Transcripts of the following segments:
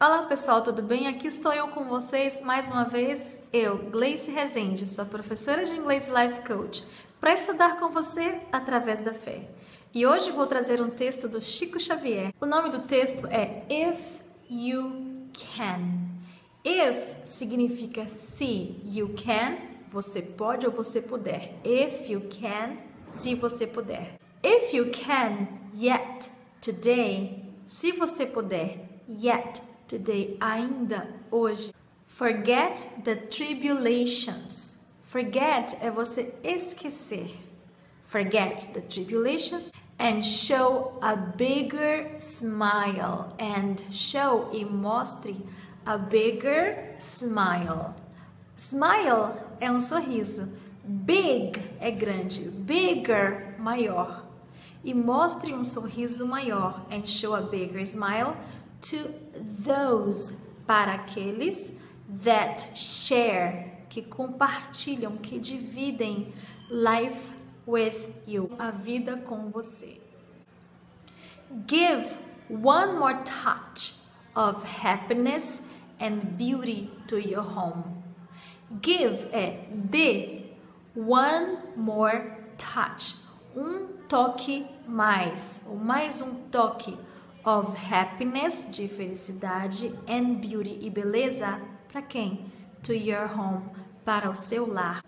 Olá pessoal, tudo bem? Aqui estou eu com vocês mais uma vez, eu, Gleice Rezende, sua professora de inglês Life Coach, para estudar com você através da fé. E hoje vou trazer um texto do Chico Xavier. O nome do texto é If You Can. If significa se you can, você pode ou você puder. If you can, se você puder. If you can, yet, today, se você puder, yet, today, ainda hoje. Forget the tribulations. Forget é você esquecer. Forget the tribulations and show a bigger smile. And show e mostre a bigger smile. Smile é um sorriso. Big é grande. Bigger, maior. E mostre um sorriso maior. And show a bigger smile to those, para aqueles that share, que compartilham, que dividem life with you, a vida com você. Give one more touch of happiness and beauty to your home. Give é dê one more touch, um toque mais, ou mais um toque of happiness, de felicidade, and beauty e beleza, para quem? To your home, para o seu lar.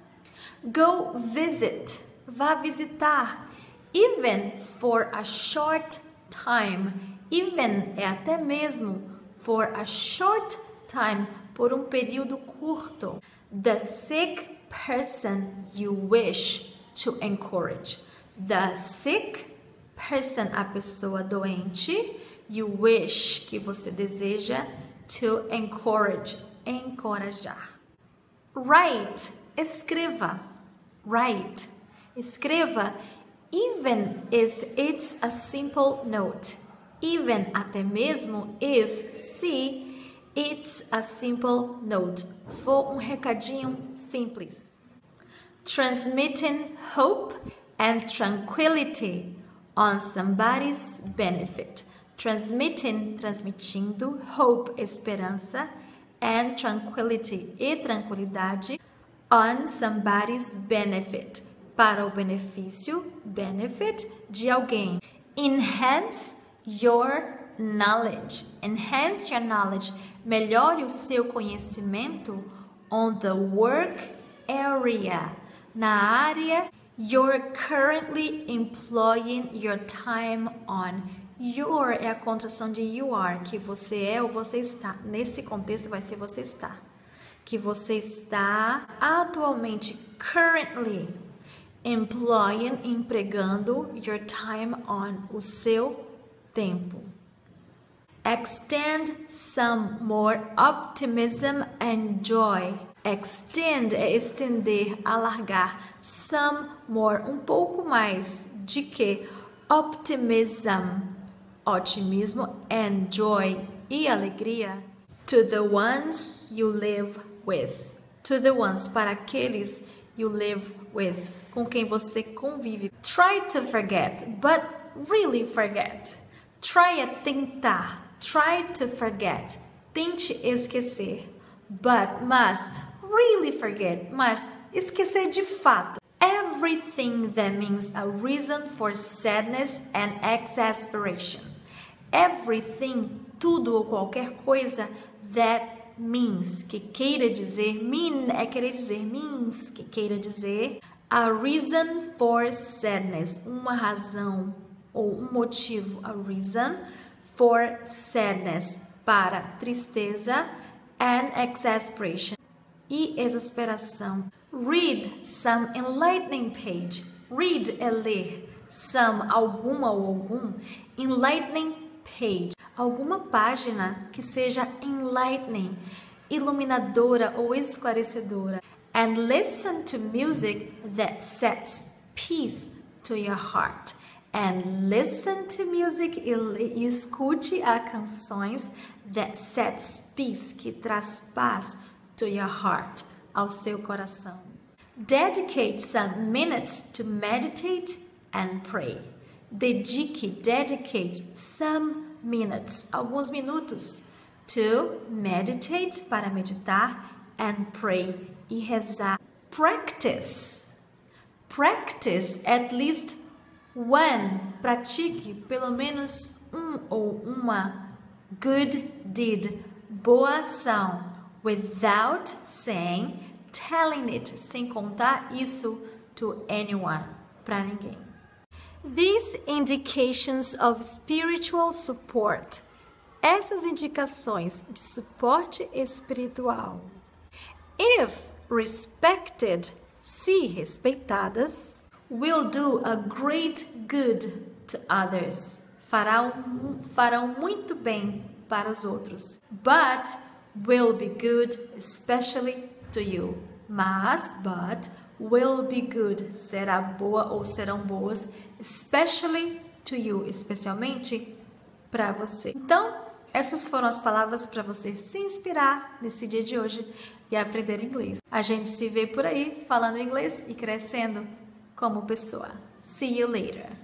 Go visit, vá visitar, even for a short time. Even é até mesmo for a short time, por um período curto. The sick person you wish to encourage. The sick person, a pessoa doente, you wish, que você deseja, to encourage, encorajar. Write, escreva. Write, escreva, even if it's a simple note. Even, até mesmo, if, se, it's a simple note. For um recadinho simples. Transmitting hope and tranquility on somebody's benefit transmitting, transmitindo, hope, esperança, and tranquility, e tranquilidade, on somebody's benefit, para o benefício, benefit, de alguém. Enhance your knowledge. Enhance your knowledge. Melhore o seu conhecimento on the work area. Na área you're currently employing your time on. Your é a contração de you are, que você é ou você está. Nesse contexto vai ser você está. Que você está atualmente, currently, employing, empregando your time on, o seu tempo. Extend some more optimism and joy. Extend é estender, alargar. Some more, um pouco mais. De que? Optimism otimismo and joy e alegria to the ones you live with. To the ones, para aqueles you live with, com quem você convive. Try to forget, but really forget. Try a tentar. Try to forget. Tente esquecer. But, mas, really forget. Mas, esquecer de fato. Everything that means a reason for sadness and exasperation everything, tudo ou qualquer coisa that means, que queira dizer, mean é querer dizer, means, que queira dizer a reason for sadness, uma razão ou um motivo, a reason for sadness, para tristeza and exasperation e exasperação. Read some enlightening page. Read é ler. Some, alguma ou algum. Enlightening page, alguma página que seja enlightening, iluminadora ou esclarecedora. And listen to music that sets peace to your heart. And listen to music e escute a canções that sets peace, que traz paz to your heart, ao seu coração. Dedicate some minutes to meditate and pray. Dedique, dedicate some minutes, alguns minutos, To meditate, para meditar, and pray, e rezar. Practice. Practice at least one. Pratique pelo menos um ou uma good deed, boa ação, without saying, telling it, sem contar isso to anyone, para ninguém. These indications of spiritual support. Essas indicações de suporte espiritual. If respected, se respeitadas, will do a great good to others. Farão, farão muito bem para os outros. But will be good especially to you. Mas, but, will be good será boa ou serão boas, especially to you, especialmente para você. Então, essas foram as palavras para você se inspirar nesse dia de hoje e aprender inglês. A gente se vê por aí falando inglês e crescendo como pessoa. See you later.